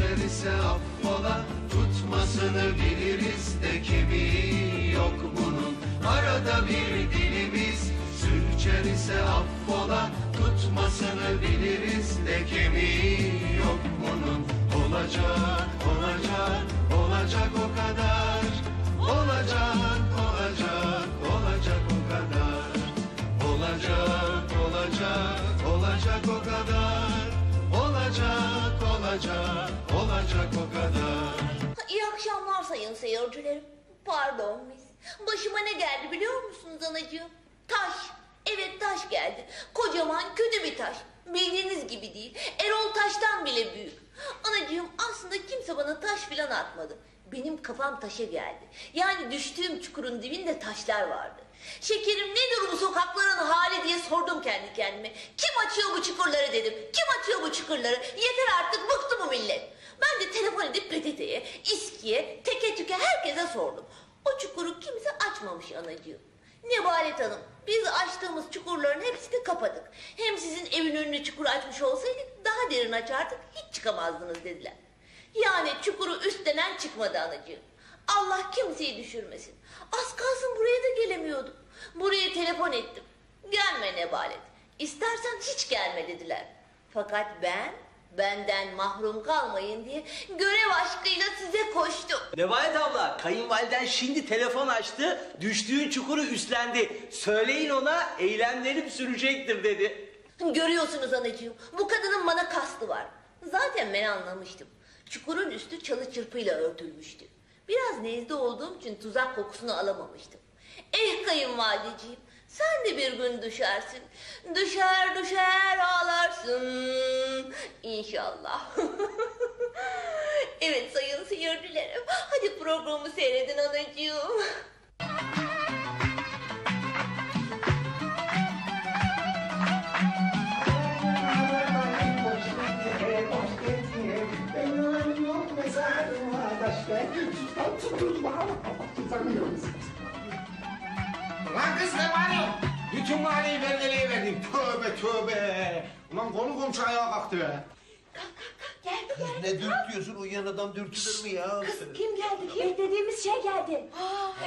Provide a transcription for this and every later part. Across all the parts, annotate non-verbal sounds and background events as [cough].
sürçer ise affola. Tutmasını biliriz de kemiği yok bunun. Arada bir dilimiz sürçer ise affola. Tutmasını biliriz de kemiği yok bunun. Olacak, olacak, olacak o kadar. Olacak, Olacak, olacak, o kadar. İyi akşamlar sayın seyircilerim. Pardon mis. Başıma ne geldi biliyor musunuz anacığım? Taş. Evet taş geldi. Kocaman kötü bir taş. Bildiğiniz gibi değil. Erol taştan bile büyük. Anacığım aslında kimse bana taş filan atmadı. Benim kafam taşa geldi. Yani düştüğüm çukurun dibinde taşlar vardı. Şekerim nedir bu sokakların hali diye sordum kendi kendime. Kim açıyor bu çukurları dedim. Kim açıyor bu çukurları? Yeter artık bıktı bu millet. Ben de telefon edip PTT'ye, İSKİ'ye, teke tüke herkese sordum. O çukuru kimse açmamış anacığım. Nebalet Hanım, biz açtığımız çukurların hepsini kapadık. Hem sizin evin önüne çukur açmış olsaydık daha derin açardık, hiç çıkamazdınız dediler. Yani çukuru üstlenen çıkmadı anacığım. Allah kimseyi düşürmesin. Az kalsın buraya da gelemiyordum. Buraya telefon ettim. Gelme Nebalet. İstersen hiç gelme dediler. Fakat ben benden mahrum kalmayın diye görev aşkıyla size koştum. Nebahat abla, kayınvaliden şimdi telefon açtı, düştüğün çukuru üstlendi. Söyleyin ona, eylemlerim sürecektir dedi. Görüyorsunuz anacığım bu kadının bana kastı var. Zaten ben anlamıştım. Çukurun üstü çalı çırpıyla örtülmüştü. Biraz nezle olduğum için tuzak kokusunu alamamıştım. Eh kayınvalideciğim sen de bir gün düşersin. Düşer düşer ağlarsın. İnşallah. [laughs] evet sayın seyircilerim. Hadi programı seyredin anacığım. [laughs] Lan kız ne var ya? Bütün mahalleyi belgeliğe verdin. Tövbe tövbe. Ulan konu komşu ayağa kalktı be. Geldi geldi. Ne dürtüyorsun uyuyan adam dürtülür mü ya? Kim geldi kim? Beklediğimiz şey geldi.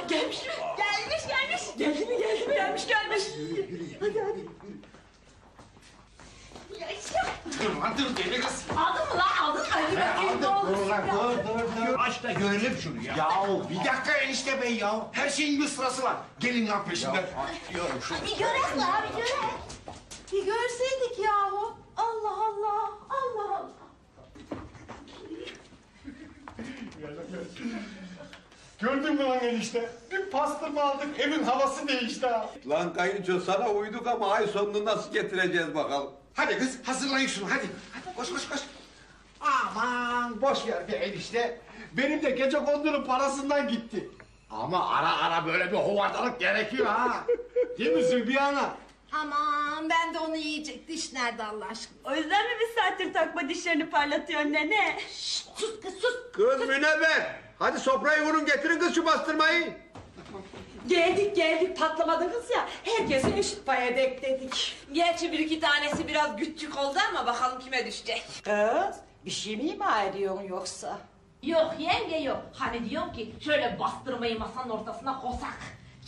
Gelmiş mi? Gelmiş gelmiş. Geldi mi geldi mi? Gelmiş gelmiş. Hadi hadi. Yaşa. Dur lan dur deli kız. Aldın mı lan aldın mı? Hadi bakayım ne Aldım. Dur lan dur dur dur. Aç da görelim şunu ya. Ya bir dakika enişte bey ya. Her şeyin bir sırası var. Gelin lan peşimden. Diyorum şu. Bir görelim abi görelim. Bir görseydik yahu. Allah Allah. Allah Allah. Gördün mü lan enişte? Bir pastırma aldık evin havası değişti ha. Lan kayınço sana uyduk ama ay sonunu nasıl getireceğiz bakalım. Hadi kız hazırlayın şunu hadi. Hadi koş koş koş. Aman boş ver be enişte. Benim de gece kondunun parasından gitti. Ama ara ara böyle bir hovardalık gerekiyor ha. Değil mi Zülbiyana? Aman ben de onu yiyecek diş nerede Allah aşkına? O yüzden mi bir saattir takma dişlerini parlatıyorsun nene? Sus kız sus. Kız Münevver. Hadi sofrayı vurun getirin kız şu bastırmayı. Geldik geldik patlamadınız ya. Herkese eşit paya bekledik. Gerçi bir iki tanesi biraz küçük oldu ama bakalım kime düşecek. Kız bir şey mi ima ediyorsun yoksa? Yok yenge yok. Hani diyorum ki şöyle bastırmayı masanın ortasına koysak.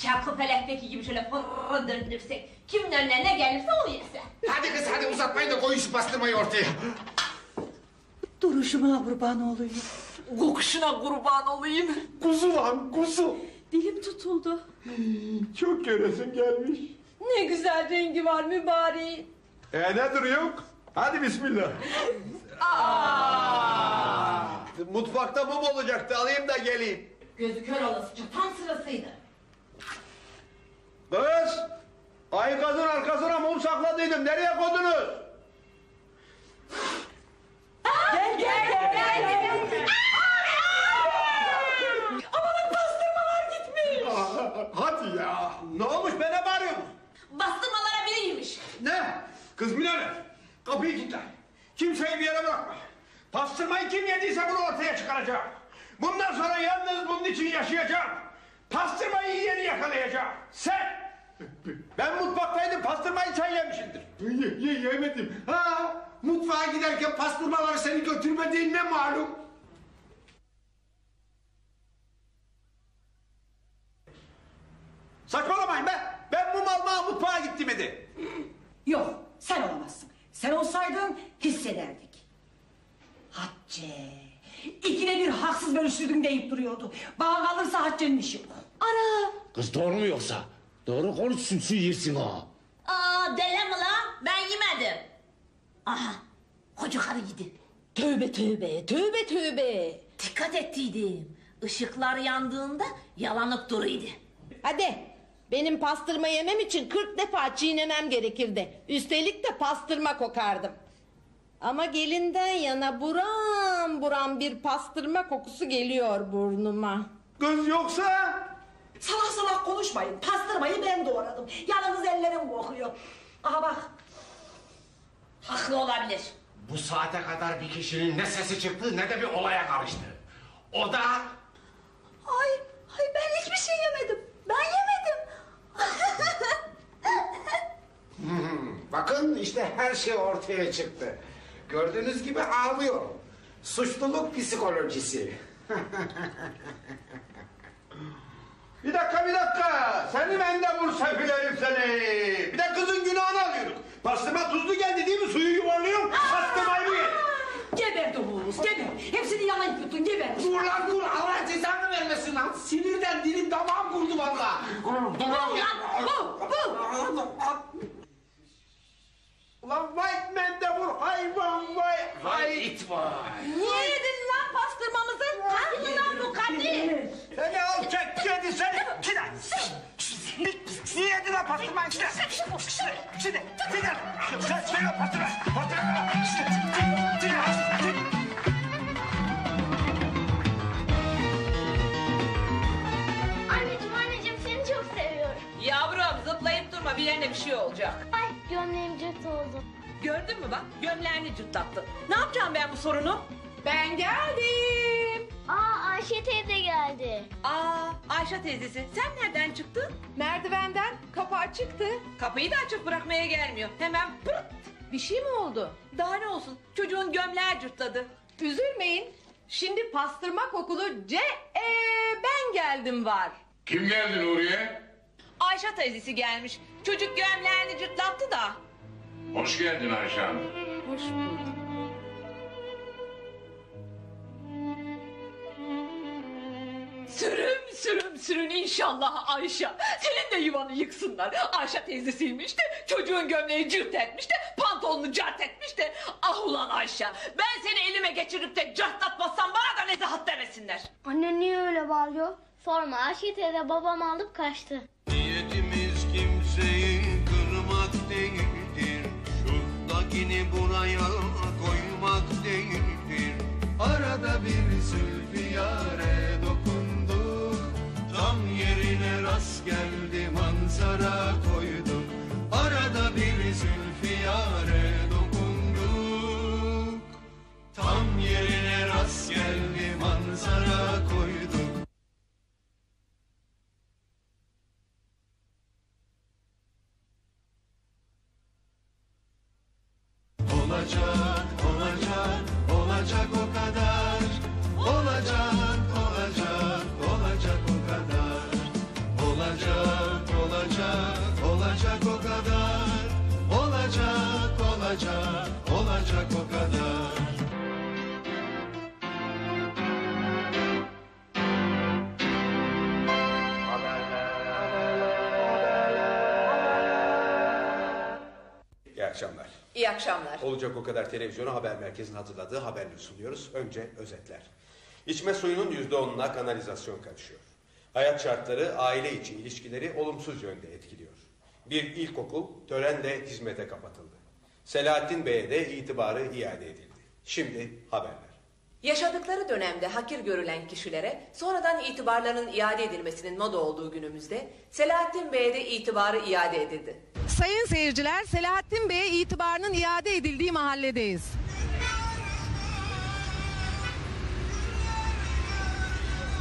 Çarkı felekteki gibi şöyle fırr döndürsek. Kimin önüne ne gelirse o yese. Hadi kız hadi uzatmayın da koyun şu pastırmayı ortaya. Duruşuma kurban olayım. Kokuşuna kurban olayım. Kuzu lan kuzu. Dilim tutuldu. Çok göresim gelmiş. Ne güzel rengi var mübareğin. E ne duruyor? Hadi bismillah. Mutfakta mum olacaktı alayım da geleyim. Gözü kör olasıca tam sırasıydı. Kız! Ay gazın arkasına mum sakladıydım. Nereye koydunuz? Gel gel gel gel. gel. Amanın Hadi ya. Ne olmuş be ne bağırıyorsun? Bastırmalara biri girmiş. Ne? Kız Münevver. Kapıyı kilitle. Kimseyi bir yere bırakma. Pastırmayı kim yediyse bunu ortaya çıkaracağım. Bundan sonra yalnız bunun için yaşayacağım. Pastırmayı yiyeni yakalayacağım. Sen! Ben mutfaktaydım pastırmayı sen yemişsindir. Ye, ye, yemedim. Ha, mutfağa giderken pastırmaları seni götürmediğin ne malum? Saçmalamayın be. Ben bu malma mutfağa gittim dedi. Yok sen olamazsın. Sen olsaydın hissederdik. Hatice. İkide bir haksız bölüştürdün deyip duruyordu. Bana kalırsa Hatice'nin işi bu. Ana! Kız doğru mu yoksa? Doğru konuşsun su yersin ha. Aa deli mi lan? Ben yemedim. Aha koca karı yedi. Tövbe tövbe tövbe tövbe. Dikkat ettiydim. Işıklar yandığında yalanıp duruydu. Hadi benim pastırma yemem için 40 defa çiğnemem gerekirdi. Üstelik de pastırma kokardım. Ama gelinden yana buram buram bir pastırma kokusu geliyor burnuma. Kız yoksa... Salak salak konuşmayın. Pastırmayı ben doğradım. Yalnız ellerim kokuyor. Aha bak. Haklı olabilir. Bu saate kadar bir kişinin ne sesi çıktı ne de bir olaya karıştı. O da Ay, ay ben hiçbir şey yemedim. Ben yemedim. Bakın işte her şey ortaya çıktı. Gördüğünüz gibi ağlıyorum. Suçluluk psikolojisi. [laughs] Bir dakika bir dakika. Seni ben de vur sefilerim seni. Bir de kızın günahını alıyorduk. Pastırma tuzlu geldi değil mi? Suyu yuvarlıyorum. Pastırmayı mı ye? Geber Domuz geber. Hepsini yalan yuttun geber. Dur lan dur Allah cezanı vermesin lan. Sinirden dilim damağım kurdu valla. Bu bu. Ulan vay mendebur hayvan vay. Vay it vay. Niye yedin lan pastırmamızı? Ha? lan bu kadın? Seni kedi seni. Kide. Niye yedin lan pastırmayı? Kide. Kide. Kide. Sen sen o pastırma. Pastırma. Kide. Kide. Anneciğim anneciğim seni çok seviyorum. Yavrum zıplayıp durma bir yerine bir şey olacak. Ay gömleğim cırt oldu. Gördün mü bak gömleğini cırtlattın. Ne yapacağım ben bu sorunu? Ben geldim. Aa Ayşe teyze geldi. Aa Ayşe teyzesi sen nereden çıktın? Merdivenden kapı açıktı. Kapıyı da açık bırakmaya gelmiyor. Hemen pırt. Bir şey mi oldu? Daha ne olsun çocuğun gömleği cırtladı. Üzülmeyin. Şimdi pastırma kokulu C e, ben geldim var. Kim geldi Nuriye? Ayşe teyzesi gelmiş. Çocuk gömleğini cırtlattı da. Hoş geldin Ayşe Hanım. Hoş bulduk. Sürüm sürüm sürün inşallah Ayşe. Senin de yuvanı yıksınlar. Ayşe teyzesiymiş de çocuğun gömleği cırt etmiş de pantolonunu cart etmiş de. Ah ulan Ayşe ben seni elime geçirip de cartlatmazsam bana da nezahat demesinler. Anne niye öyle bağırıyor? Sorma Ayşe teyze babamı alıp kaçtı. Niyetimiz kimseyi kırmak değildir Şuradakini buraya koymak değildir Arada bir zülfiyare geldi manzara koyduk Arada bir zülfiyare dokunduk. Tam yerine rast geldi manzara koyduk akşamlar. Olacak o kadar televizyonu haber merkezinin hazırladığı haberleri sunuyoruz. Önce özetler. İçme suyunun yüzde onuna kanalizasyon karışıyor. Hayat şartları aile içi ilişkileri olumsuz yönde etkiliyor. Bir ilkokul törenle hizmete kapatıldı. Selahattin Bey'e de itibarı iade edildi. Şimdi haberler. Yaşadıkları dönemde hakir görülen kişilere sonradan itibarlarının iade edilmesinin moda olduğu günümüzde Selahattin Bey'e de itibarı iade edildi. Sayın seyirciler, Selahattin Bey'e itibarının iade edildiği mahalledeyiz.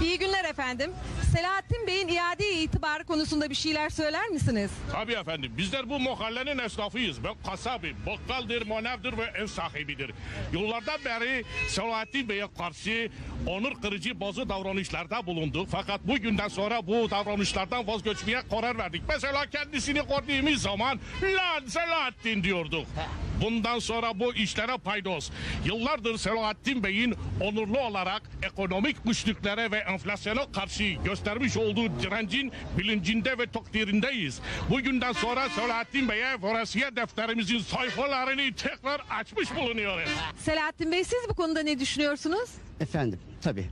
İyi günler efendim. Selahattin Bey'in iade itibarı konusunda bir şeyler söyler misiniz? Tabii efendim bizler bu mahallenin esnafıyız. Ben kasabım, bakkaldır, manavdır ve ev sahibidir. Yıllardan beri Selahattin Bey'e karşı onur kırıcı bazı davranışlarda bulunduk. Fakat bugünden sonra bu davranışlardan vazgeçmeye karar verdik. Mesela kendisini gördüğümüz zaman lan Selahattin diyorduk. Bundan sonra bu işlere paydos. Yıllardır Selahattin Bey'in onurlu olarak ekonomik güçlüklere ve enflasyona karşı göstermiş olduğu direncin bilincinde ve takdirindeyiz. Bugünden sonra Selahattin Bey'e veresiye defterimizin sayfalarını tekrar açmış bulunuyoruz. Selahattin Bey siz bu konuda ne düşünüyorsunuz? Efendim tabii.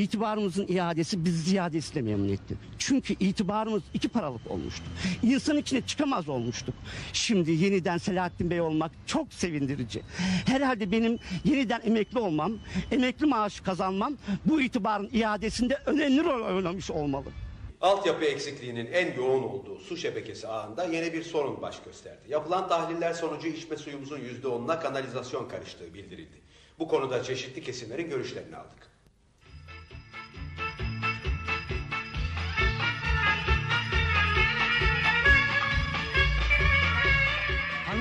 İtibarımızın iadesi bizi ziyadesiyle memnun etti. Çünkü itibarımız iki paralık olmuştu. İnsan içine çıkamaz olmuştuk. Şimdi yeniden Selahattin Bey olmak çok sevindirici. Herhalde benim yeniden emekli olmam, emekli maaşı kazanmam bu itibarın iadesinde önemli rol oynamış olmalı. Altyapı eksikliğinin en yoğun olduğu su şebekesi ağında yeni bir sorun baş gösterdi. Yapılan tahliller sonucu içme suyumuzun %10'una kanalizasyon karıştığı bildirildi. Bu konuda çeşitli kesimlerin görüşlerini aldık.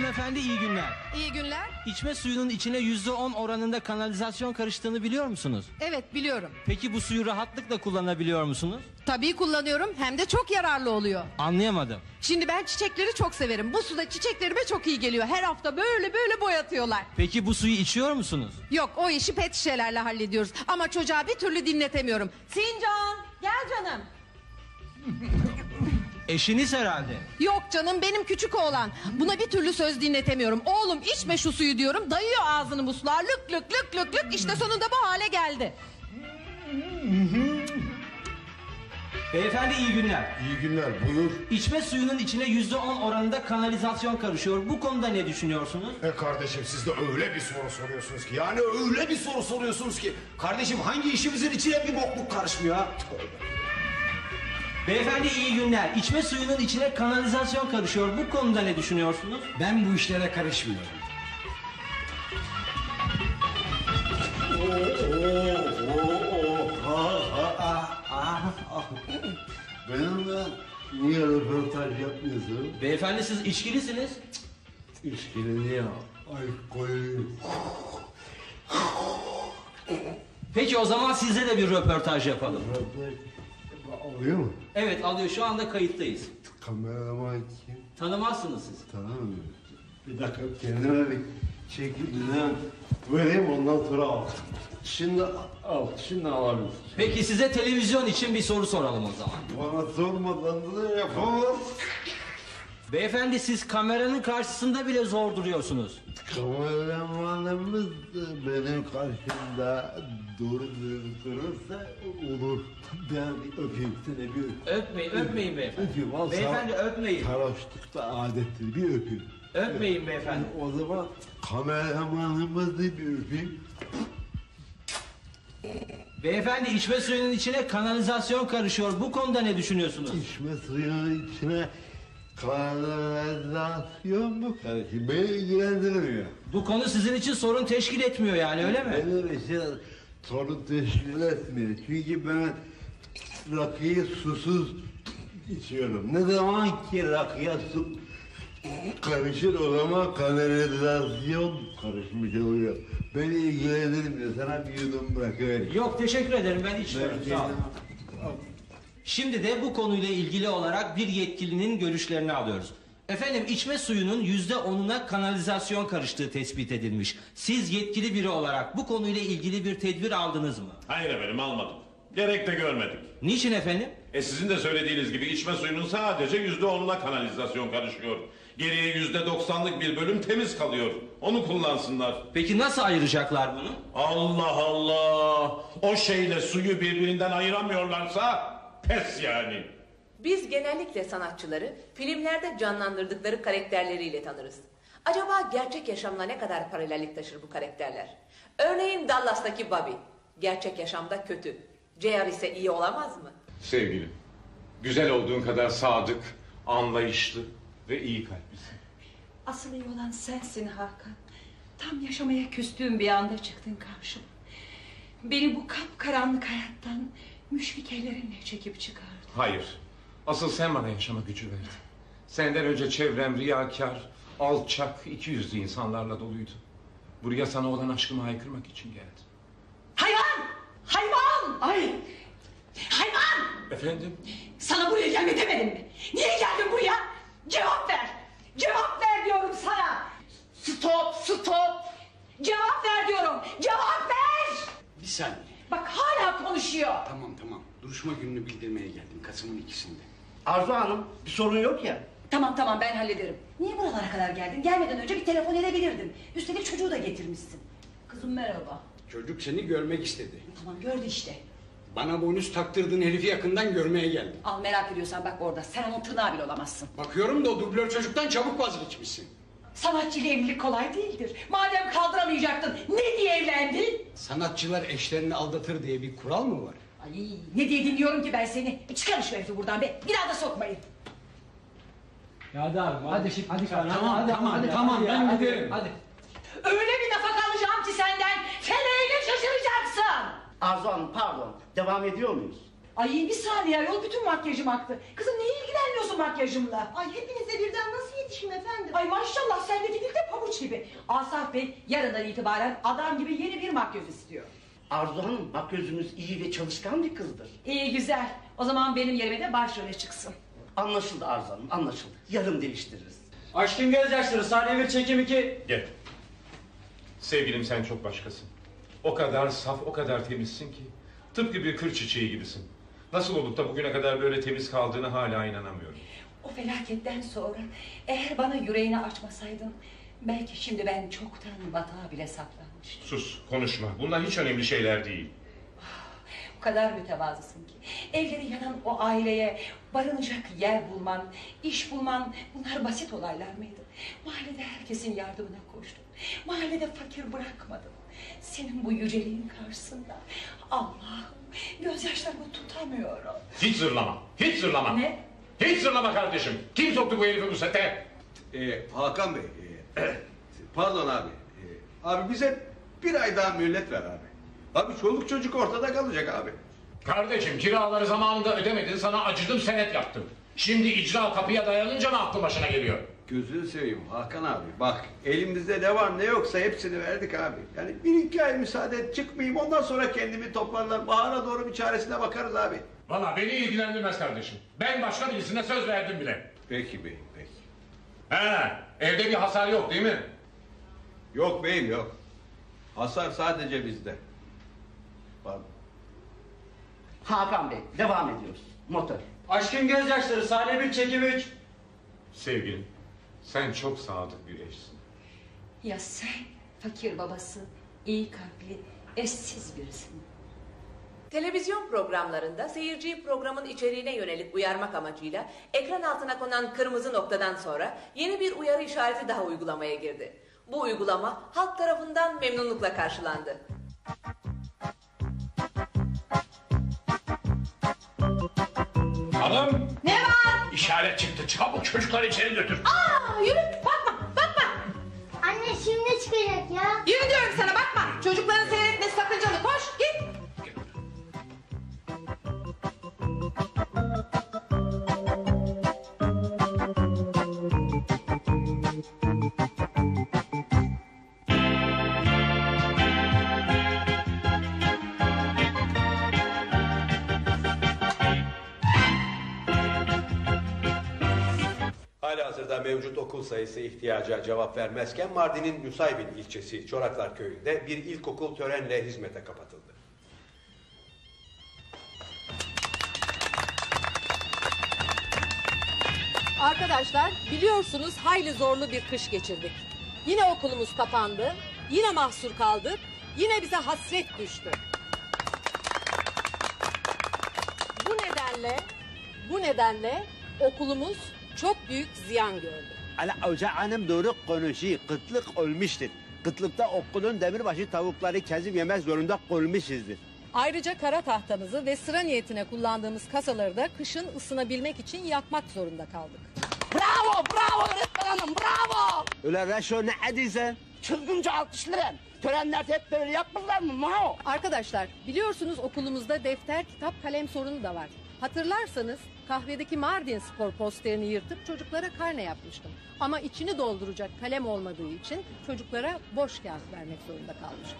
Hanımefendi iyi günler. İyi günler. İçme suyunun içine yüzde on oranında kanalizasyon karıştığını biliyor musunuz? Evet biliyorum. Peki bu suyu rahatlıkla kullanabiliyor musunuz? Tabii kullanıyorum hem de çok yararlı oluyor. Anlayamadım. Şimdi ben çiçekleri çok severim. Bu suda çiçeklerime çok iyi geliyor. Her hafta böyle böyle boyatıyorlar. Peki bu suyu içiyor musunuz? Yok o işi pet şişelerle hallediyoruz. Ama çocuğa bir türlü dinletemiyorum. Sincan gel canım. Eşiniz herhalde. Yok canım benim küçük oğlan. Buna bir türlü söz dinletemiyorum. Oğlum içme şu suyu diyorum. Dayıyor ağzını musluğa. Lık lık lık lık lık. İşte sonunda bu hale geldi. Beyefendi iyi günler. İyi günler buyur. İçme suyunun içine yüzde on oranında kanalizasyon karışıyor. Bu konuda ne düşünüyorsunuz? E kardeşim siz de öyle bir soru soruyorsunuz ki yani öyle bir soru soruyorsunuz ki kardeşim hangi işimizin içine bir bokluk karışmıyor ha? Tövbe. Beyefendi iyi günler. İçme suyunun içine kanalizasyon karışıyor. Bu konuda ne düşünüyorsunuz? Ben bu işlere karışmıyorum. Benimle niye röportaj yapmıyorsun? Beyefendi siz içkilisiniz. İçkili niye? Alkolü. Peki o zaman size de bir röportaj yapalım. Oluyor mu? Evet alıyor şu anda kayıttayız. Kameraman kim? Tanımazsınız siz. Tanımıyorum. Bir dakika kendime bir çekip düzen vereyim ondan sonra al. Şimdi al, şimdi alabilirsin. Peki size televizyon için bir soru soralım o zaman. Bana sormadan da yapamaz. Beyefendi siz kameranın karşısında bile zor duruyorsunuz. Kameramanımız benim karşımda doğru durursa olur. Ben bir öpeyim seni bir öpeyim. Öpmeyin, öpmeyin beyefendi. Öpeyim, al Beyefendi öpmeyin. Sarhoşlukta adettir bir öpeyim. Öpmeyin beyefendi. O zaman kameramanımızı bir öpeyim. Beyefendi içme suyunun içine kanalizasyon karışıyor. Bu konuda ne düşünüyorsunuz? İçme suyunun içine kanalizasyon mu karışıyor? Beni ilgilendirmiyor. Bu konu sizin için sorun teşkil etmiyor yani öyle mi? Benim için sorun teşkil etmiyor. Çünkü ben rakıyı susuz içiyorum. Ne zaman ki rakıya su karışır o zaman kanalizasyon karışmış oluyor. Beni ilgilendirmiyor. Sana bir yudum bırakıvereyim. Yok teşekkür ederim ben içmiyorum. Sağ olun. Şimdi de bu konuyla ilgili olarak bir yetkilinin görüşlerini alıyoruz. Efendim içme suyunun yüzde onuna kanalizasyon karıştığı tespit edilmiş. Siz yetkili biri olarak bu konuyla ilgili bir tedbir aldınız mı? Hayır efendim almadım. Gerek de görmedik. Niçin efendim? E sizin de söylediğiniz gibi içme suyunun sadece yüzde onuna kanalizasyon karışıyor. Geriye yüzde doksanlık bir bölüm temiz kalıyor. Onu kullansınlar. Peki nasıl ayıracaklar bunu? Allah Allah! O şeyle suyu birbirinden ayıramıyorlarsa pes yani. Biz genellikle sanatçıları filmlerde canlandırdıkları karakterleriyle tanırız. Acaba gerçek yaşamla ne kadar paralellik taşır bu karakterler? Örneğin Dallas'taki Bobby. Gerçek yaşamda kötü. JR ise iyi olamaz mı? Sevgilim, güzel olduğun kadar sadık, anlayışlı ve iyi kalplisin. Asıl iyi olan sensin Hakan. Tam yaşamaya küstüğüm bir anda çıktın karşıma. Beni bu kapkaranlık hayattan Müşfikelerinle çekip çıkardı. Hayır. Asıl sen bana yaşama gücü verdin. Senden önce çevrem riyakar, alçak, iki yüzlü insanlarla doluydu. Buraya sana olan aşkımı haykırmak için geldim. Ay! Hayvan! Efendim? Sana buraya gelme demedim mi? Niye geldin buraya? Cevap ver! Cevap ver diyorum sana! Stop, stop! Cevap ver diyorum! Cevap ver! Bir saniye. Bak hala konuşuyor. Tamam tamam. Duruşma gününü bildirmeye geldim Kasım'ın ikisinde. Arzu Hanım bir sorun yok ya. Tamam tamam ben hallederim. Niye buralara kadar geldin? Gelmeden önce bir telefon edebilirdin. Üstelik çocuğu da getirmişsin. Kızım merhaba. Çocuk seni görmek istedi. Tamam gördü işte. Bana bonus taktırdığın herifi yakından görmeye geldim. Al merak ediyorsan bak orada. Sen onun tırnağı bile olamazsın. Bakıyorum da o dublör çocuktan çabuk vazgeçmişsin. Sanatçıyla evlilik kolay değildir. Madem kaldıramayacaktın ne diye evlendin? Sanatçılar eşlerini aldatır diye bir kural mı var? Ay ne diye dinliyorum ki ben seni. Çıkarın şu herifi buradan be. Bir daha da sokmayın. Ya hadi abi hadi hadi, hadi Tamam, tamam, tamam, ben giderim. Hadi. Öyle bir nafaka alacağım ki senden. Feleğine şaşıracaksın. Arzu Hanım pardon. Devam ediyor muyuz? Ay bir saniye ayol bütün makyajım aktı. Kızım niye ilgilenmiyorsun makyajımla? Ay hepinize birden nasıl yetişim efendim? Ay maşallah sendeki dil de pabuç gibi. Asaf Bey yarından itibaren adam gibi yeni bir makyöz istiyor. Arzu Hanım makyözümüz iyi ve çalışkan bir kızdır. İyi güzel. O zaman benim yerime de başrole çıksın. Anlaşıldı Arzu Hanım anlaşıldı. Yarın değiştiririz. Aşkın gözyaşları sahne bir çekim iki. Gel. Sevgilim sen çok başkasın. O kadar saf, o kadar temizsin ki. Tıpkı bir kır çiçeği gibisin. Nasıl olup da bugüne kadar böyle temiz kaldığını hala inanamıyorum. O felaketten sonra eğer bana yüreğini açmasaydın belki şimdi ben çoktan batağa bile saplanmıştım. Sus, konuşma. Bunlar hiç önemli şeyler değil. O kadar mütevazısın ki evleri yanan o aileye barınacak yer bulman, iş bulman bunlar basit olaylar mıydı? Mahallede herkesin yardımına koştun. Mahallede fakir bırakmadın. Senin bu yüceliğin karşısında Allah'ım gözyaşlarımı tutamıyorum. Hiç zırlama, hiç zırlama. Ne? Hiç zırlama kardeşim. Kim soktu bu herifi bu sete? Ee, Hakan Bey, e, [clears throat] pardon abi. E, abi bize bir ay daha mühlet ver abi. Abi çoluk çocuk ortada kalacak abi. Kardeşim kiraları zamanında ödemedin sana acıdım senet yaptım. Şimdi icra kapıya dayanınca mı aklın başına geliyor? Gözünü seveyim Hakan abi. Bak elimizde ne var ne yoksa hepsini verdik abi. Yani bir iki ay müsaade et çıkmayayım ondan sonra kendimi toparlar. Bahara doğru bir çaresine bakarız abi. Valla beni ilgilendirmez kardeşim. Ben başka birisine söz verdim bile. Peki beyim peki. He, evde bir hasar yok değil mi? Yok beyim yok. Hasar sadece bizde. Pardon. Hakan Bey devam ediyoruz. Motor. Aşkın gözyaşları sahne bir çekim üç. Sevgilim, sen çok sadık bir eşsin. Ya sen fakir babası, iyi kalpli, eşsiz birisin. Televizyon programlarında seyirciyi programın içeriğine yönelik uyarmak amacıyla ekran altına konan kırmızı noktadan sonra yeni bir uyarı işareti daha uygulamaya girdi. Bu uygulama halk tarafından memnunlukla karşılandı. Hanım? İşaret çıktı. Çabuk çocukları içeri götür. Aa yürü bakma bakma. Anne şimdi çıkacak ya. Yürü diyorum sana bakma. Çocukların seyretmesi sakıncalı Mevcut okul sayısı ihtiyaca cevap vermezken Mardin'in Nusaybin ilçesi Çoraklar Köyü'nde bir ilkokul törenle hizmete kapatıldı. Arkadaşlar biliyorsunuz hayli zorlu bir kış geçirdik. Yine okulumuz kapandı. Yine mahsur kaldık. Yine bize hasret düştü. Bu nedenle bu nedenle okulumuz çok büyük ziyan gördü. Ala Hoca Hanım doğru konuşuyor. Kıtlık olmuştur. Kıtlıkta okulun demirbaşı tavukları kezim yemek zorunda kalmışızdır. Ayrıca kara tahtamızı ve sıra niyetine kullandığımız kasaları da kışın ısınabilmek için yakmak zorunda kaldık. Bravo bravo öğretmen hanım bravo. Ulan Reşo ne ediyorsun? Çılgınca alkışlarım. Törenlerde hep böyle yapmadılar mı Mao? Arkadaşlar biliyorsunuz okulumuzda defter, kitap, kalem sorunu da var. Hatırlarsanız kahvedeki Mardin spor posterini yırtıp çocuklara karne yapmıştım. Ama içini dolduracak kalem olmadığı için çocuklara boş kağıt vermek zorunda kalmıştım.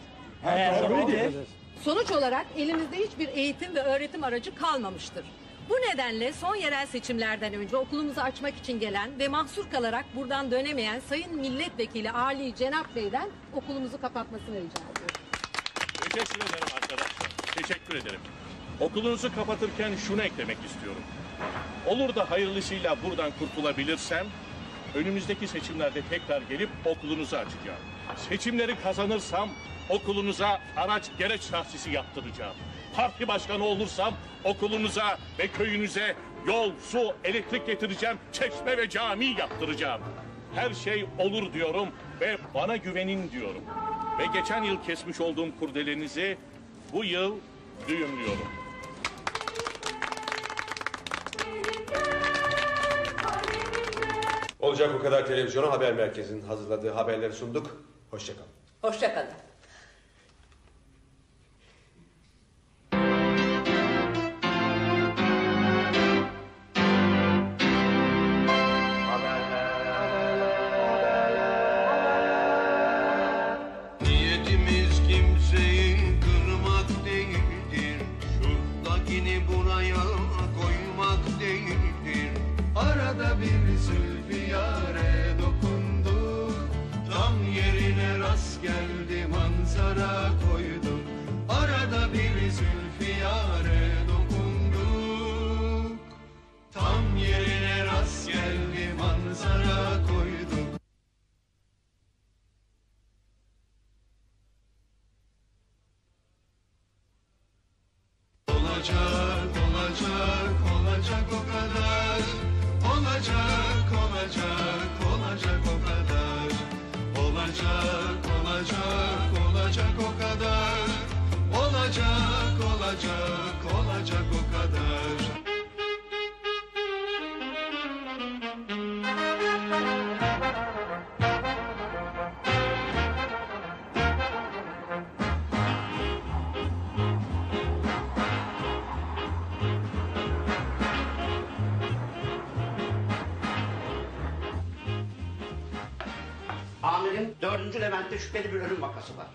Sonuç olarak elimizde hiçbir eğitim ve öğretim aracı kalmamıştır. Bu nedenle son yerel seçimlerden önce okulumuzu açmak için gelen ve mahsur kalarak buradan dönemeyen Sayın Milletvekili Ali Cenap Bey'den okulumuzu kapatmasını rica ediyorum. Teşekkür ederim arkadaşlar. Teşekkür ederim. Okulunuzu kapatırken şunu eklemek istiyorum. Olur da hayırlısıyla buradan kurtulabilirsem önümüzdeki seçimlerde tekrar gelip okulunuzu açacağım. Seçimleri kazanırsam okulunuza araç gereç tahsisi yaptıracağım. Parti başkanı olursam okulunuza ve köyünüze yol, su, elektrik getireceğim, çeşme ve cami yaptıracağım. Her şey olur diyorum ve bana güvenin diyorum. Ve geçen yıl kesmiş olduğum kurdelenizi bu yıl düğümlüyorum. Olacak o kadar televizyona haber merkezinin hazırladığı haberleri sunduk. Hoşçakalın. Hoşçakalın. Levent'te şüpheli bir ölüm vakası var.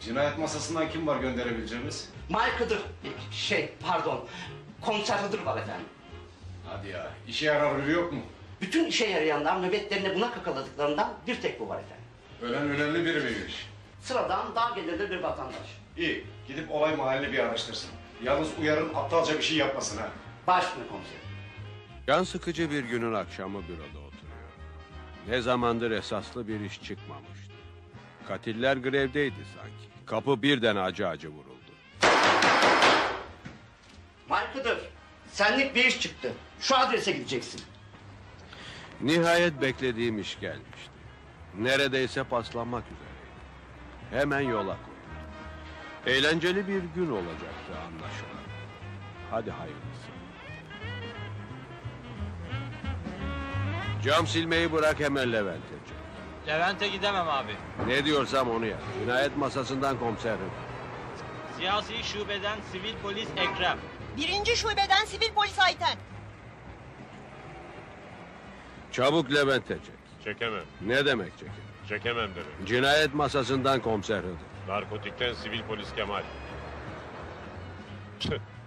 Cinayet masasından kim var gönderebileceğimiz? Mike şey pardon komiser Hıdır var efendim. Hadi ya, işe yarar biri yok mu? Bütün işe yarayanlar nöbetlerini buna kakaladıklarından bir tek bu var efendim. Ölen önemli biri miymiş? Sıradan dağ gelirli bir vatandaş. İyi, gidip olay mahalli bir araştırsın. Yalnız uyarın aptalca bir şey yapmasın ha. Baş mı komiser? Can sıkıcı bir günün akşamı büroda. Ne zamandır esaslı bir iş çıkmamıştı. Katiller grevdeydi sanki. Kapı birden acı acı vuruldu. Mike Hıdır senlik bir iş çıktı. Şu adrese gideceksin. Nihayet beklediğim iş gelmişti. Neredeyse paslanmak üzereydi. Hemen yola koyuldum. Eğlenceli bir gün olacaktı anlaşılan. Hadi hayırlısı. Cam silmeyi bırak hemen Levent'e. Levent'e gidemem abi. Ne diyorsam onu yap. Cinayet masasından komiserim. Siyasi şubeden sivil polis Ekrem. Birinci şubeden sivil polis Ayten. Çabuk Levent'e çek. Çekemem. Ne demek çekemem? Çekemem demek. Cinayet masasından komiser Hıdır. Narkotikten sivil polis Kemal. [laughs]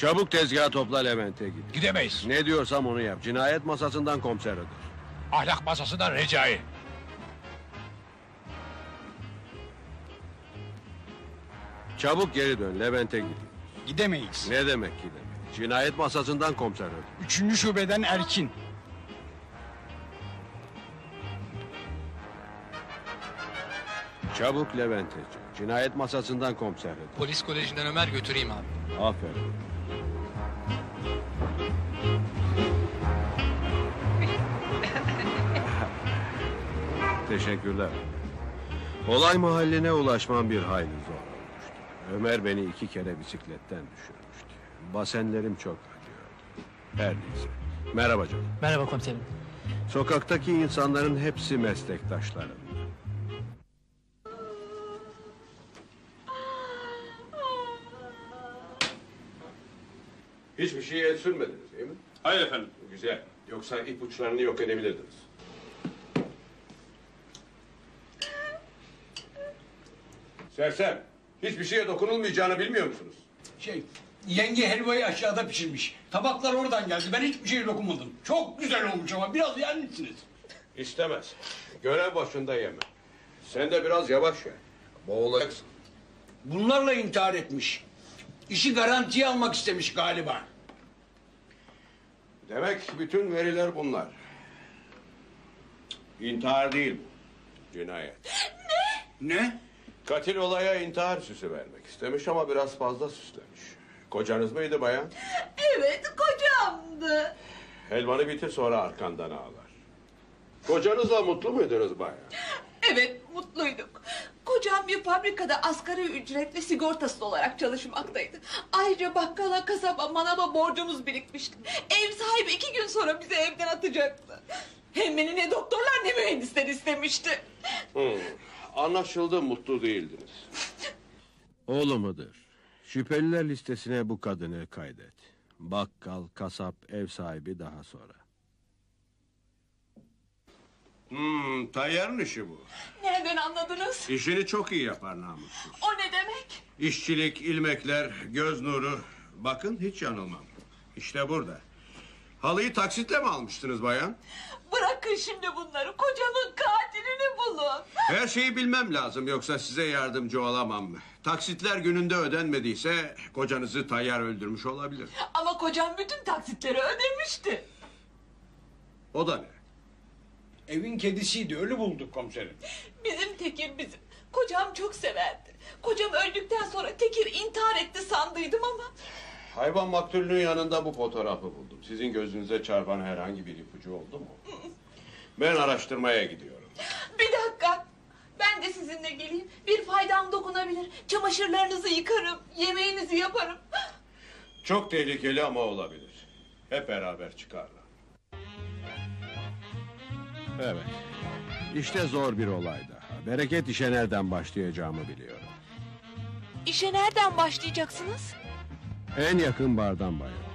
Çabuk tezgahı topla Levent'e git. Gidemeyiz. Ne diyorsam onu yap. Cinayet masasından komiser Hıdır. Ahlak masasından Recai. Çabuk geri dön Levent'e git. Gidemeyiz. Ne demek gidemeyiz? Cinayet masasından komiser Hıdır. Üçüncü şubeden Erkin. Çabuk Levent'e. Cinayet masasından komiser Hıdır. Polis kolejinden Ömer götüreyim abi. Aferin. [laughs] Teşekkürler. Olay mahalline ulaşmam bir hayli zor olmuştu. Ömer beni iki kere bisikletten düşürmüştü. Basenlerim çok acıyordu. Her neyse. Merhaba canım. Merhaba komiserim. Sokaktaki insanların hepsi meslektaşlarım. Hiçbir şeye el sürmediniz değil mi? Hayır efendim. Güzel. Yoksa ipuçlarını yok edebilirdiniz. Sersem, hiçbir şeye dokunulmayacağını bilmiyor musunuz? Şey, yenge helvayı aşağıda pişirmiş. Tabaklar oradan geldi. Ben hiçbir şeye dokunmadım. Çok güzel olmuş ama biraz yer misiniz? İstemez. Görev başında yeme. Sen de biraz yavaş ye. Boğulacaksın. Bunlarla intihar etmiş. İşi garantiye almak istemiş galiba. Demek bütün veriler bunlar. İntihar değil bu. Cinayet. Ne? Ne? Katil olaya intihar süsü vermek istemiş ama biraz fazla süslemiş. Kocanız mıydı bayan? Evet kocamdı. Helvanı bitir sonra arkandan ağlar. Kocanızla mutlu muydunuz bayan? Evet mutluyduk. Kocam bir fabrikada asgari ücretle sigortasız olarak çalışmaktaydı. Ayrıca bakkala, kasaba, manava borcumuz birikmişti. Ev sahibi iki gün sonra bizi evden atacaktı. Hem beni ne doktorlar ne mühendisler istemişti. Hmm. Anlaşıldı mutlu değildiniz. Oğlu mudur? Şüpheliler listesine bu kadını kaydet. Bakkal, kasap, ev sahibi daha sonra. Hmm, tayyarın işi bu. Nereden anladınız? İşini çok iyi yapar namussuz. O ne demek? İşçilik, ilmekler, göz nuru. Bakın hiç yanılmam. İşte burada. Halıyı taksitle mi almıştınız bayan? Bırakın şimdi bunları. Kocamın katilini bulun. Her şeyi bilmem lazım yoksa size yardımcı olamam. Taksitler gününde ödenmediyse kocanızı tayyar öldürmüş olabilir. Ama kocam bütün taksitleri ödemişti. O da ne? Evin kedisiydi ölü bulduk komiserim. Bizim Tekir bizim. Kocam çok severdi. Kocam öldükten sonra Tekir intihar etti sandıydım ama... Hayvan maktulünün yanında bu fotoğrafı buldum. Sizin gözünüze çarpan herhangi bir ipucu oldu mu? Ben araştırmaya gidiyorum. Bir dakika. Ben de sizinle geleyim. Bir faydam dokunabilir. Çamaşırlarınızı yıkarım. Yemeğinizi yaparım. Çok tehlikeli ama olabilir. Hep beraber çıkarlar. Evet. İşte zor bir olay daha. Bereket işe nereden başlayacağımı biliyorum. İşe nereden başlayacaksınız? En yakın bardan bayan.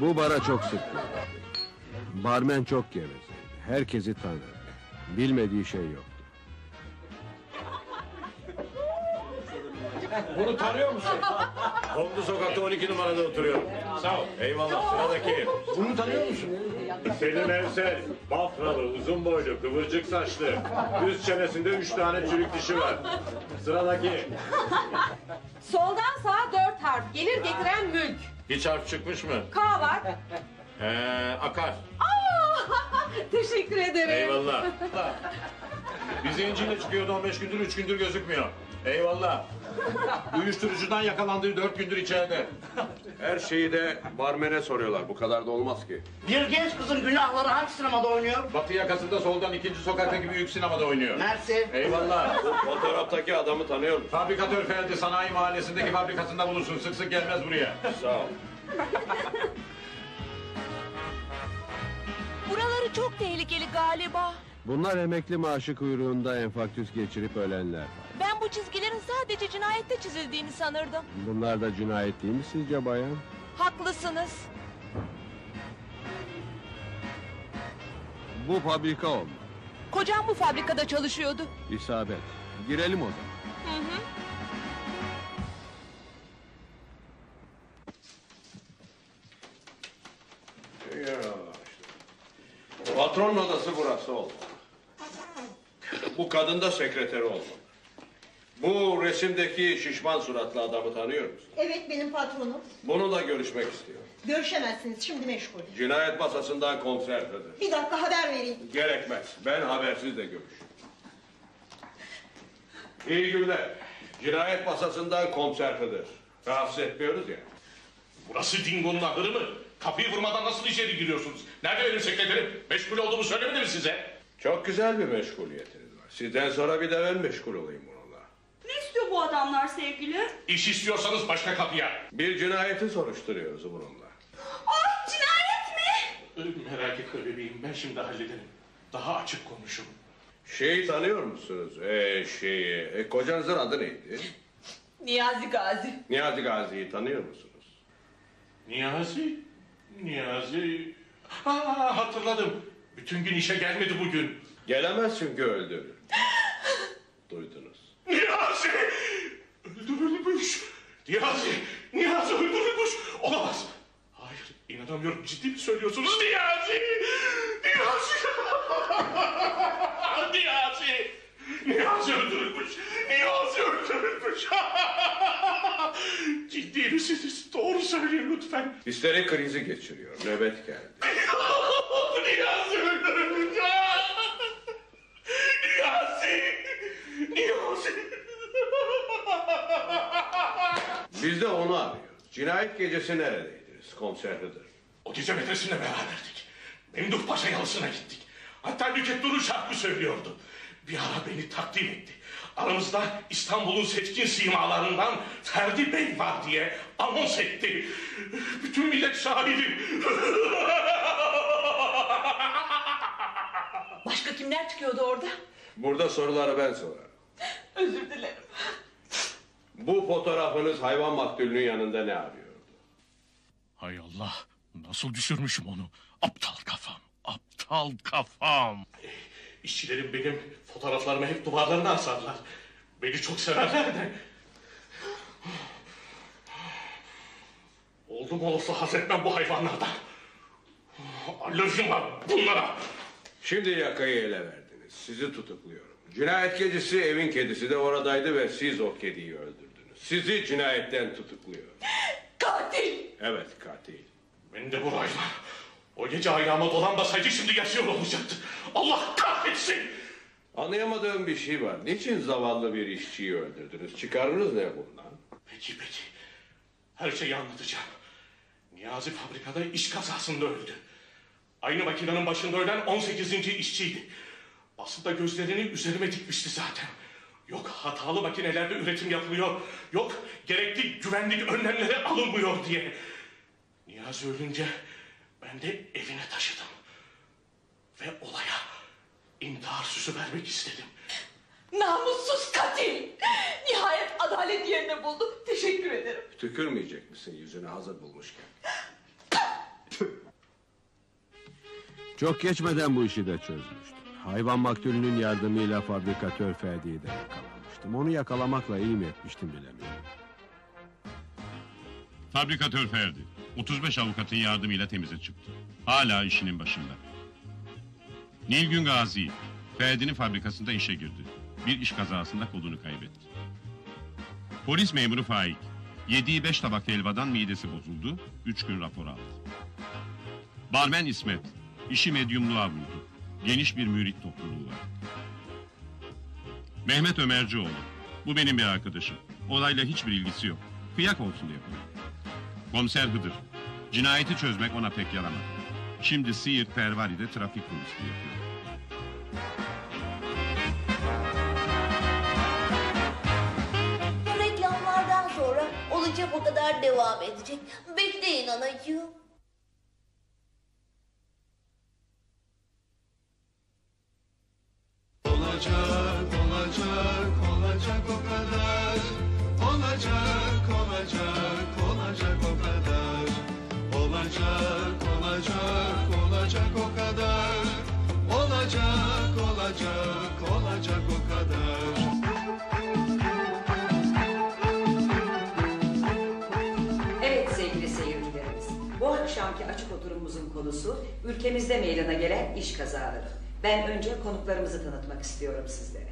Bu bara çok sık gelirdi. Barmen çok gevezeydi. Herkesi tanırdı. Bilmediği şey yoktu. [laughs] Bunu tanıyor musun? Kondu sokakta 12 numarada oturuyor. Sağ ol. Eyvallah. Sıradaki. Bunu tanıyor musun? Selim Ersel. Bafralı, uzun boylu, kıvırcık saçlı. Üst çenesinde üç tane çürük dişi var. Sıradaki. Soldan sağa dört harf. Gelir getiren mülk. Hiç harf çıkmış mı? K var. He, akar. Aa, [laughs] teşekkür ederim. Eyvallah. Bir zenciyle çıkıyordu 15 gündür 3 gündür gözükmüyor. Eyvallah. Uyuşturucudan yakalandığı 4 gündür içeride. Her şeyi de barmene soruyorlar. Bu kadar da olmaz ki. Bir genç kızın günahları hangi sinemada oynuyor? Batı yakasında soldan ikinci sokaktaki büyük sinemada oynuyor. Mersi. Eyvallah. Bu fotoğraftaki adamı tanıyor musun? Fabrikatör Ferdi Sanayi Mahallesi'ndeki fabrikasında bulunsun. Sık sık gelmez buraya. Sağ ol. Buraları çok tehlikeli galiba. Bunlar emekli maaşı kuyruğunda enfarktüs geçirip ölenler. Ben bu çizgilerin sadece cinayette çizildiğini sanırdım. Bunlar da cinayet değil mi sizce bayan? Haklısınız. Bu fabrika olma. Kocam bu fabrikada çalışıyordu. İsabet. Girelim o zaman. Hı hı. Ya işte. Patronun odası burası oldu. Bu kadın da sekreteri oldu. Bu resimdeki şişman suratlı adamı tanıyor musun? Evet benim patronum. Bununla görüşmek istiyor. Görüşemezsiniz şimdi meşgul. Cinayet masasından komiser Hıdır. Bir dakika haber vereyim. Gerekmez. Ben habersiz de görüş. İyi günler. Cinayet masasından komiser Hıdır. Rahatsız etmiyoruz ya. Burası Dingo'nun ahırı mı? Kapıyı vurmadan nasıl içeri giriyorsunuz? Nerede benim sekreterim? Meşgul olduğumu söylemedi mi size? Çok güzel bir meşguliyetiniz var. Sizden sonra bir de ben meşgul olayım bununla. Bu adamlar sevgili? İş istiyorsanız başka kapıya. Bir cinayeti soruşturuyoruz bununla. Ay cinayet mi? Merak etme bebeğim ben şimdi hallederim. Daha açık konuşun. Şeyi tanıyor musunuz? Ee, şeyi, e, kocanızın adı neydi? Niyazi Gazi. Niyazi Gazi'yi tanıyor musunuz? Niyazi? Niyazi... Aa, hatırladım. Bütün gün işe gelmedi bugün. Gelemez çünkü öldürür. Duydunuz. Niyazi! Öldürülmüş. Niyazi! Niyazi öldürülmüş. Olamaz. Hayır inanamıyorum. Ciddi mi söylüyorsunuz? Niyazi! Niyazi! [laughs] Niyazi! Niyazi öldürülmüş. Niyazi öldürülmüş. [laughs] Ciddi misiniz? Doğru söyleyin lütfen. Histerik krizi geçiriyor. Nöbet geldi. Niyazi öldürülmüş. Niyazi! Niyazi! Biz de onu arıyoruz. Cinayet gecesi neredeydiniz? Komiser Hıdır. O gece metresinde beraberdik. Memduh Paşa yalısına gittik. Hatta Nükhet Duru şarkı söylüyordu. Bir ara beni takdim etti. Aramızda İstanbul'un seçkin simalarından Ferdi Bey var diye anons etti. Bütün millet şahidim. Başka kimler çıkıyordu orada? Burada soruları ben sorarım. Özür dilerim. Bu fotoğrafınız hayvan maktulünün yanında ne arıyordu? Hay Allah nasıl düşürmüşüm onu. Aptal kafam. Aptal kafam. İşçilerim benim fotoğraflarımı hep duvarlarına asarlar. Beni çok severler de. Oldum olsa haz etmem bu hayvanlardan. Alerjim var bunlara. Şimdi yakayı ele verdiniz. Sizi tutukluyorum. Cinayet gecesi evin kedisi de oradaydı ve siz o kediyi öldürdünüz. Sizi cinayetten tutukluyorum. Katil! Evet katil. Ben de bu hayvan. O gece ayağıma dolanmasaydı şimdi yaşıyor olacaktı. Allah kahretsin. Anlayamadığım bir şey var. Niçin zavallı bir işçiyi öldürdünüz? Çıkarınız ne bundan? Peki peki. Her şeyi anlatacağım. Niyazi fabrikada iş kazasında öldü. Aynı makinenin başında ölen 18. işçiydi. Aslında gözlerini üzerime dikmişti zaten. Yok hatalı makinelerde üretim yapılıyor. Yok gerekli güvenlik önlemleri alınmıyor diye. Niyazi ölünce ben de evine taşıdım. Ve olaya intihar süsü vermek istedim. Namussuz katil! Nihayet adalet yerini buldu. Teşekkür ederim. Tükürmeyecek misin yüzüne hazır bulmuşken? Çok geçmeden bu işi de çözmüştüm. Hayvan maktulünün yardımıyla fabrikatör Ferdi'yi de yakalamıştım. Onu yakalamakla iyi mi etmiştim bilemiyorum. Fabrikatör Ferdi. 35 avukatın yardımıyla temize çıktı. Hala işinin başında. Nilgün Gazi. Ferdi'nin fabrikasında işe girdi. Bir iş kazasında kolunu kaybetti. Polis memuru Faik. Yediği beş tabak helvadan midesi bozuldu. Üç gün rapor aldı. Barmen İsmet. işi medyumluğa vurdu. Geniş bir mürit topluluğu var. Mehmet Ömercioğlu. Bu benim bir arkadaşım. Olayla hiçbir ilgisi yok. Kıyak olsun diye yapıyor. Komiser Hıdır. Cinayeti çözmek ona pek yaramadı. Şimdi Siirt Pervari'de trafik polisliği yapıyor. Bu reklamlardan sonra olacak o kadar devam edecek. Bekleyin anacığım. Olacak, olacak, olacak o kadar. Olacak, olacak, olacak o kadar. Olacak, olacak, olacak o kadar. Olacak, olacak, olacak o kadar. Evet sevgili seyircilerimiz, bu akşamki açık oturumumuzun konusu ülkemizde meydana gelen iş kazaları. Ben önce konuklarımızı tanıtmak istiyorum sizlere.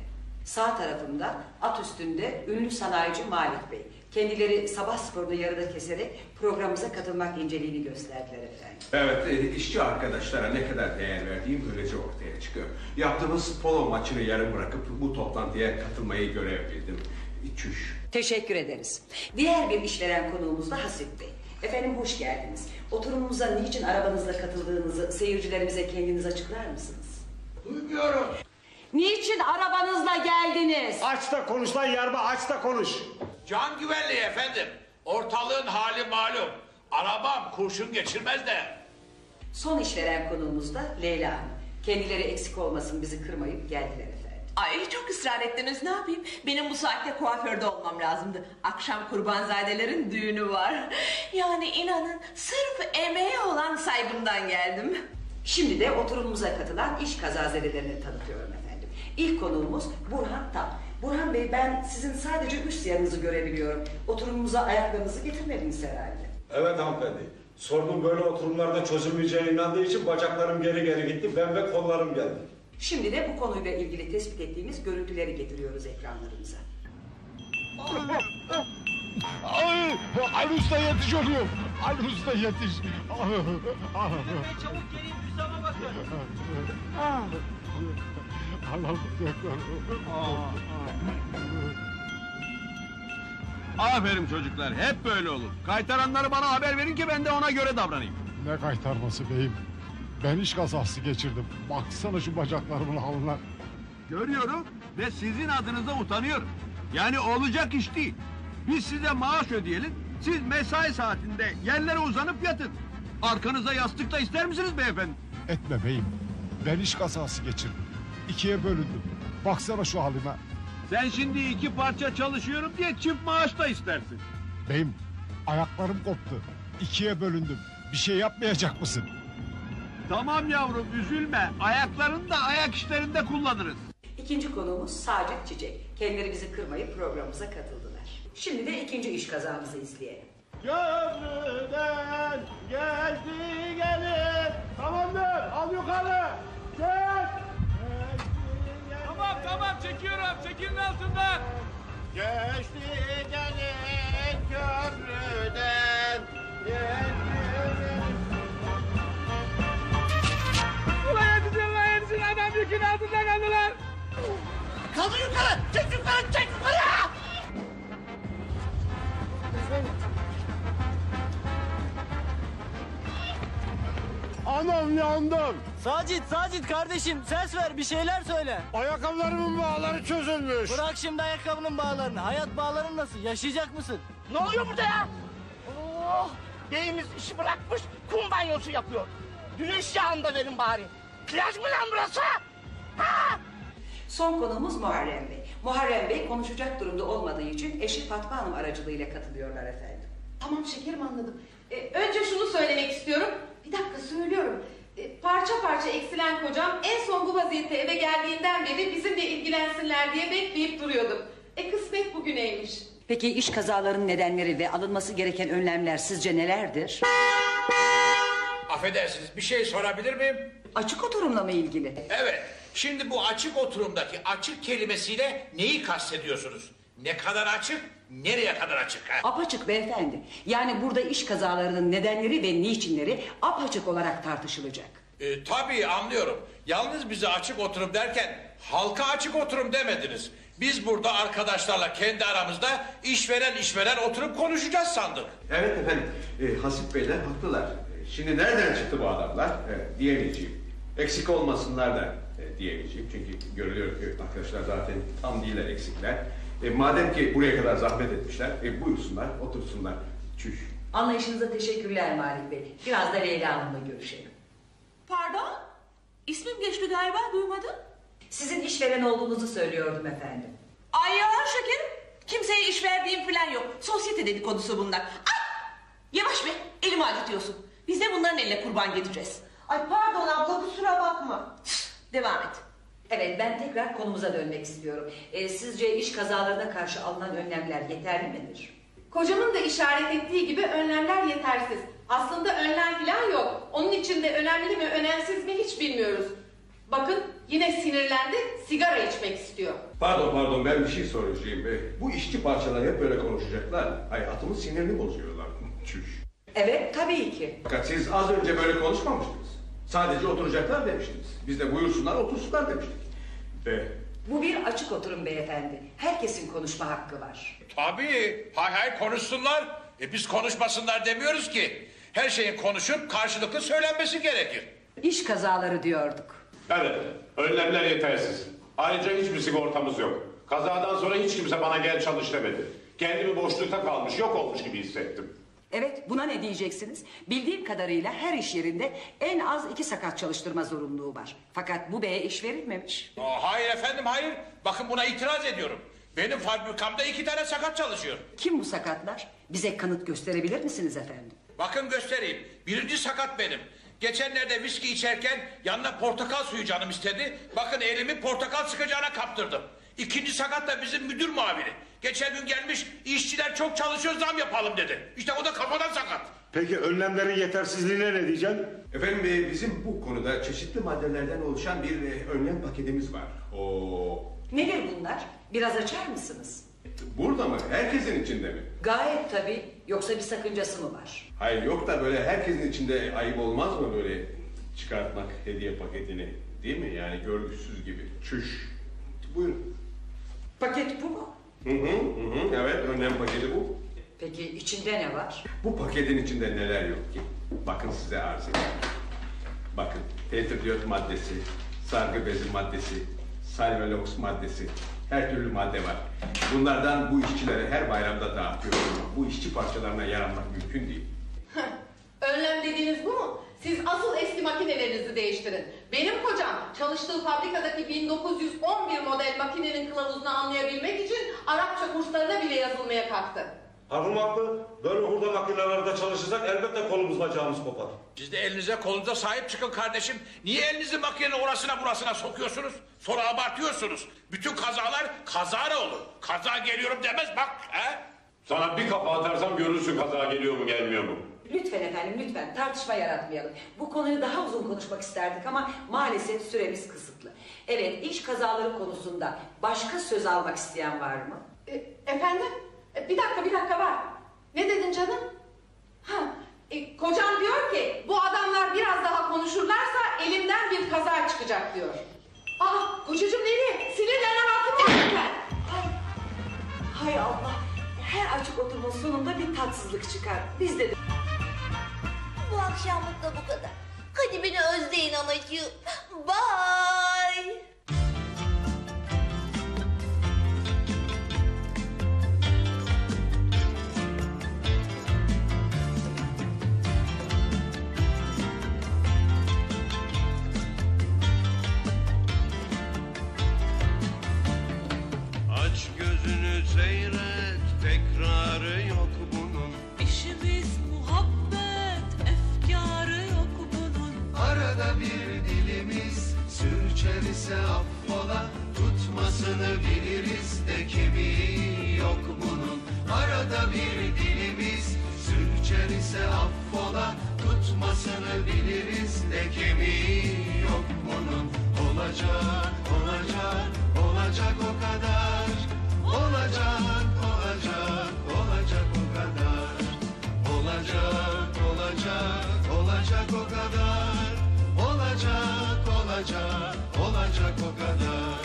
Sağ tarafımda at üstünde ünlü sanayici Malik Bey. Kendileri sabah sporunu yarıda keserek programımıza katılmak inceliğini gösterdiler efendim. Evet, e, işçi arkadaşlara ne kadar değer verdiğim böylece ortaya çıkıyor. Yaptığımız polo maçını yarım bırakıp bu toplantıya katılmayı görev bildim. Çüş. Teşekkür ederiz. Diğer bir işveren konuğumuz da Hasip Bey. Efendim hoş geldiniz. Oturumumuza niçin arabanızla katıldığınızı seyircilerimize kendiniz açıklar mısınız? Duymuyorum. Niçin arabanızla geldiniz? Aç da konuş lan yarba aç da konuş. Can güvenliği efendim. Ortalığın hali malum. Arabam kurşun geçirmez de. Son işveren konuğumuz da Leyla Hanım. Kendileri eksik olmasın bizi kırmayıp geldiler efendim. Ay çok ısrar ettiniz ne yapayım? Benim bu saatte kuaförde olmam lazımdı. Akşam kurbanzadelerin düğünü var. Yani inanın sırf emeğe olan saygımdan geldim. Şimdi de oturumumuza katılan iş kazazedelerini tanıtıyorum efendim. İlk konuğumuz Burhan Tam. Burhan Bey ben sizin sadece üst yanınızı görebiliyorum. Oturumumuza ayaklarınızı getirmediniz herhalde. Evet hanımefendi. Sorunun böyle oturumlarda çözülmeyeceğine inandığı için bacaklarım geri geri gitti. Ben ve kollarım geldi. Şimdi de bu konuyla ilgili tespit ettiğimiz görüntüleri getiriyoruz ekranlarımıza. Ay, Ali Usta yetiş oluyor. Ali Usta yetiş. Çabuk gelin Hüsam'a bakın. Allah'ım Aferin çocuklar hep böyle olur. Kaytaranları bana haber verin ki ben de ona göre davranayım. Ne kaytarması beyim. Ben iş kazası geçirdim. Baksana şu bacaklarımın haline. Görüyorum ve sizin adınıza utanıyorum. Yani olacak iş değil. Biz size maaş ödeyelim. Siz mesai saatinde yerlere uzanıp yatın. Arkanıza yastık da ister misiniz beyefendi? Etme beyim. Ben iş kazası geçirdim. İkiye bölündüm. Baksana şu halime. Sen şimdi iki parça çalışıyorum diye çift maaş da istersin. Beyim ayaklarım koptu. İkiye bölündüm. Bir şey yapmayacak mısın? Tamam yavrum üzülme. Ayaklarını da ayak işlerinde kullanırız. İkinci konuğumuz Sacit Çiçek. Kendileri bizi kırmayıp programımıza katıldılar. Şimdi de ikinci iş kazamızı izleyelim. Köprüden geldi gelir. Tamamdır al yukarı. Çek. Tamam tamam çekiyorum. Çekilin altından. Geçti gelin köprüden. Ulan yetişin lan yetişin. Adam yükün altında kaldılar. Kaldır yukarı. Çek yukarı çek yukarı. Anam yandım. Sacit, Sacit kardeşim ses ver bir şeyler söyle. Ayakkabılarımın bağları çözülmüş. Bırak şimdi ayakkabının bağlarını. Hayat bağların nasıl? Yaşayacak mısın? Ne oluyor burada ya? Oh, beyimiz işi bırakmış kum banyosu yapıyor. Güneş yağında verin bari. Plaj mı lan burası? Son konuğumuz Muharrem Bey. Muharrem Bey konuşacak durumda olmadığı için eşi Fatma Hanım aracılığıyla katılıyorlar efendim. Tamam şekerim anladım. Ee, önce şunu söylemek istiyorum. Bir dakika söylüyorum. Ee, parça parça eksilen kocam en son bu vaziyette eve geldiğinden beri bizimle ilgilensinler diye bekleyip duruyordum. E kısmet bugüneymiş. Peki iş kazalarının nedenleri ve alınması gereken önlemler sizce nelerdir? Affedersiniz bir şey sorabilir miyim? Açık oturumla mı ilgili? Evet. Şimdi bu açık oturumdaki açık kelimesiyle neyi kastediyorsunuz? Ne kadar açık, nereye kadar açık? Ha? Apaçık beyefendi. Yani burada iş kazalarının nedenleri ve niçinleri apaçık olarak tartışılacak. E, tabii anlıyorum. Yalnız bize açık oturum derken halka açık oturum demediniz. Biz burada arkadaşlarla kendi aramızda işveren işveren oturup konuşacağız sandık. Evet efendim, e, Hasip Beyler haklılar. E, Şimdi nereden çıktı bu adamlar e, diyemeyeceğim. Eksik olmasınlar da e, diyemeyeceğim. Çünkü görülüyor ki arkadaşlar zaten tam değiller eksikler. E, madem ki buraya kadar zahmet etmişler, e, buyursunlar, otursunlar. Çüş. Anlayışınıza teşekkürler Malik Bey. Biraz da Leyla Hanım'la görüşelim. Pardon? İsmim geçti galiba duymadım. Sizin işveren olduğunuzu söylüyordum efendim. Ay yalan şekerim. Kimseye iş verdiğim falan yok. Sosyete dedikodusu bunlar. Ay! Yavaş be elimi acıtıyorsun. Biz de bunların eline kurban gideceğiz. Ay pardon abla kusura bakma. Devam et. Evet ben tekrar konumuza dönmek istiyorum. E, sizce iş kazalarına karşı alınan önlemler yeterli midir? Kocamın da işaret ettiği gibi önlemler yetersiz. Aslında önlem falan yok. Onun için de önemli mi önemsiz mi hiç bilmiyoruz. Bakın yine sinirlendi sigara içmek istiyor. Pardon pardon ben bir şey soracağım. E, bu işçi parçalar hep böyle konuşacaklar. Hayatımın sinirini bozuyorlar. Çüş. Evet tabii ki. Fakat siz az önce böyle konuşmamıştınız. Sadece oturacaklar demiştiniz. Biz de buyursunlar otursunlar demiştik. Ve Bu bir açık oturum beyefendi. Herkesin konuşma hakkı var. Tabii hay hay konuşsunlar. E biz konuşmasınlar demiyoruz ki. Her şeyin konuşup karşılıklı söylenmesi gerekir. İş kazaları diyorduk. Evet, önlemler yetersiz. Ayrıca hiçbir sigortamız yok. Kazadan sonra hiç kimse bana gel çalış demedi. Kendimi boşlukta kalmış, yok olmuş gibi hissettim. Evet, buna ne diyeceksiniz? Bildiğim kadarıyla her iş yerinde en az iki sakat çalıştırma zorunluluğu var. Fakat bu beye iş verilmemiş. Aa, hayır efendim hayır. Bakın buna itiraz ediyorum. Benim fabrikamda iki tane sakat çalışıyor. Kim bu sakatlar? Bize kanıt gösterebilir misiniz efendim? Bakın göstereyim. Birinci sakat benim. Geçenlerde viski içerken yanına portakal suyu canım istedi. Bakın elimi portakal sıkacağına kaptırdım. İkinci sakat da bizim müdür muavini. Geçen gün gelmiş işçiler çok çalışıyor zam yapalım dedi. İşte o da kafadan sakat. Peki önlemlerin yetersizliğine ne diyeceksin? Efendim e, bizim bu konuda çeşitli maddelerden oluşan bir e, önlem paketimiz var. O Nedir bunlar? Biraz açar mısınız? burada mı? Herkesin içinde mi? Gayet tabii. Yoksa bir sakıncası mı var? Hayır yok da böyle herkesin içinde ayıp olmaz mı böyle çıkartmak hediye paketini? Değil mi? Yani görgüsüz gibi. Çüş. Buyurun. Paket bu mu? Hı hı, hı hı. Evet önlem paketi bu. Peki içinde ne var? Bu paketin içinde neler yok ki? Bakın size arz edeyim. Bakın tetrdiyot maddesi, sargı bezi maddesi, salvelox maddesi, her türlü madde var. Bunlardan bu işçilere her bayramda dağıtıyorum. Bu işçi parçalarına yaranmak mümkün değil. Önlem dediğiniz bu mu? Siz asıl eski makinelerinizi değiştirin. Benim kocam çalıştığı fabrikadaki 1911 model makinenin kılavuzunu anlayabilmek için Arapça kurslarına bile yazılmaya kalktı. Hanım haklı. Böyle hurda makinelerde çalışırsak elbette kolumuz bacağımız kopar. Siz de elinize kolunuza sahip çıkın kardeşim. Niye elinizi makinenin orasına burasına sokuyorsunuz? Sonra abartıyorsunuz. Bütün kazalar kazara olur. Kaza geliyorum demez bak. He? Sana bir kafa atarsam görürsün kaza geliyor mu gelmiyor mu? Lütfen efendim lütfen tartışma yaratmayalım. Bu konuyu daha uzun konuşmak isterdik ama maalesef süremiz kısıtlı. Evet iş kazaları konusunda başka söz almak isteyen var mı? E, efendim? E, bir dakika bir dakika var. Ne dedin canım? Ha, e, kocam diyor ki bu adamlar biraz daha konuşurlarsa elimden bir kaza çıkacak diyor. Aa kocacığım nereye? Sinirlerine hakim ol lütfen. Hay Allah. Her açık oturumun sonunda bir tatsızlık çıkar. Biz de Bu akşamlık da bu kadar. Hadi beni özleyin anacığım. Bye. Aç gözünü seyret tekrarı yok bir dilimiz sürçer ise affola Tutmasını biliriz de kemiği yok bunun. Arada bir dilimiz sürçer ise affola Tutmasını biliriz de kemiği yok bunun. Olacak, olacak, olacak o Olacak, olacak, o kadar